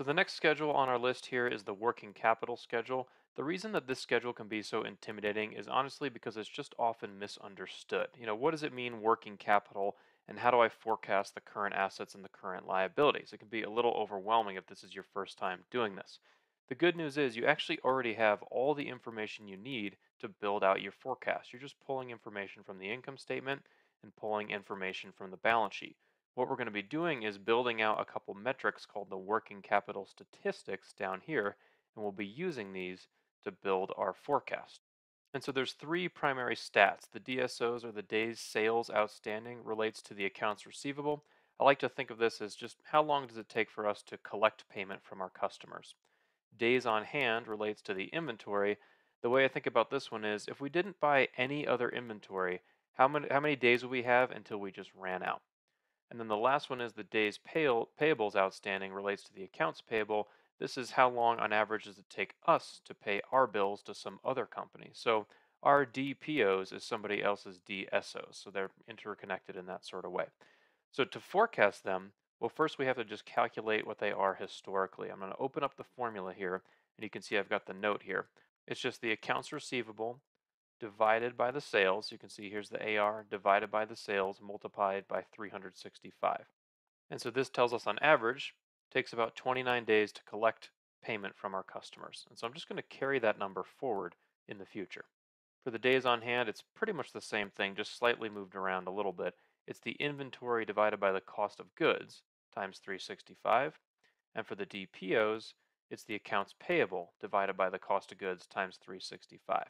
So the next schedule on our list here is the working capital schedule. The reason that this schedule can be so intimidating is honestly because it's just often misunderstood. You know, what does it mean working capital and how do I forecast the current assets and the current liabilities? It can be a little overwhelming if this is your first time doing this. The good news is you actually already have all the information you need to build out your forecast. You're just pulling information from the income statement and pulling information from the balance sheet. What we're going to be doing is building out a couple metrics called the working capital statistics down here, and we'll be using these to build our forecast. And so there's three primary stats. The DSOs or the days sales outstanding relates to the accounts receivable. I like to think of this as just how long does it take for us to collect payment from our customers. Days on hand relates to the inventory. The way I think about this one is if we didn't buy any other inventory, how many, how many days will we have until we just ran out? And then the last one is the days pay, payables outstanding relates to the accounts payable. This is how long on average does it take us to pay our bills to some other company. So our DPOs is somebody else's DSOs. So they're interconnected in that sort of way. So to forecast them, well, first we have to just calculate what they are historically. I'm going to open up the formula here, and you can see I've got the note here. It's just the accounts receivable divided by the sales. You can see here's the AR divided by the sales multiplied by 365. And so this tells us on average takes about 29 days to collect payment from our customers. And so I'm just going to carry that number forward in the future. For the days on hand, it's pretty much the same thing, just slightly moved around a little bit. It's the inventory divided by the cost of goods times 365. And for the DPOs, it's the accounts payable divided by the cost of goods times 365.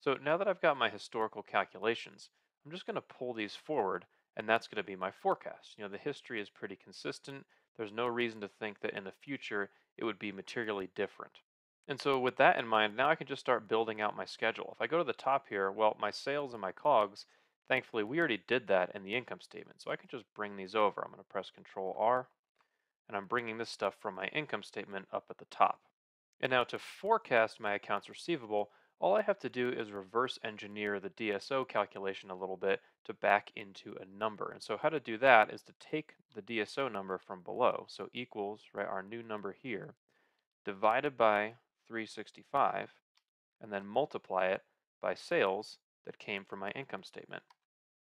So now that I've got my historical calculations, I'm just going to pull these forward and that's going to be my forecast. You know, the history is pretty consistent. There's no reason to think that in the future it would be materially different. And so with that in mind, now I can just start building out my schedule. If I go to the top here, well, my sales and my COGS, thankfully we already did that in the income statement. So I can just bring these over. I'm going to press Control R and I'm bringing this stuff from my income statement up at the top. And now to forecast my accounts receivable, all I have to do is reverse engineer the DSO calculation a little bit to back into a number. And so how to do that is to take the DSO number from below, so equals, right, our new number here, divided by 365, and then multiply it by sales that came from my income statement.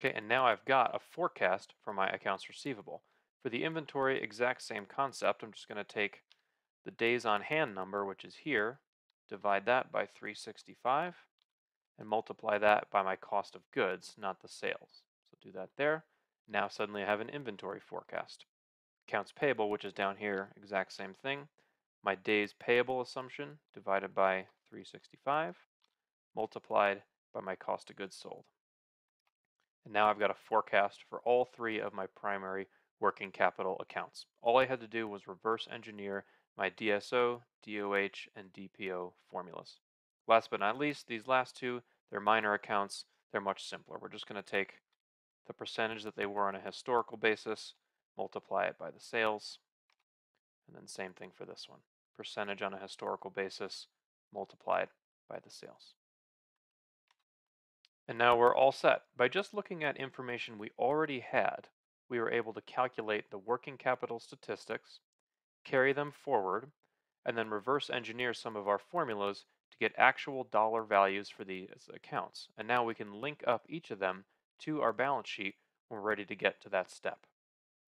Okay, and now I've got a forecast for my accounts receivable. For the inventory, exact same concept. I'm just going to take the days on hand number, which is here, divide that by 365, and multiply that by my cost of goods, not the sales. So do that there. Now suddenly I have an inventory forecast. Accounts payable, which is down here, exact same thing. My days payable assumption divided by 365, multiplied by my cost of goods sold. And now I've got a forecast for all three of my primary working capital accounts. All I had to do was reverse engineer my DSO, DOH, and DPO formulas. Last but not least, these last two, they're minor accounts. They're much simpler. We're just going to take the percentage that they were on a historical basis, multiply it by the sales, and then same thing for this one. Percentage on a historical basis, multiplied by the sales. And now we're all set. By just looking at information we already had, we were able to calculate the working capital statistics, carry them forward, and then reverse engineer some of our formulas to get actual dollar values for these accounts. And now we can link up each of them to our balance sheet when we're ready to get to that step.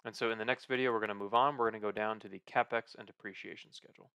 And so in the next video, we're going to move on. We're going to go down to the CapEx and depreciation schedule.